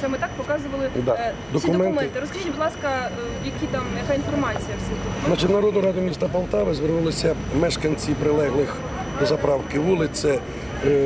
саме так показували Да. е, ці Документи. документи. Розкажіть, будь ласка, е, які там яка інформація в цих? Значить, в Народну раду міста Полтави звернулися мешканці прилеглих до заправки вулиць. Це, е,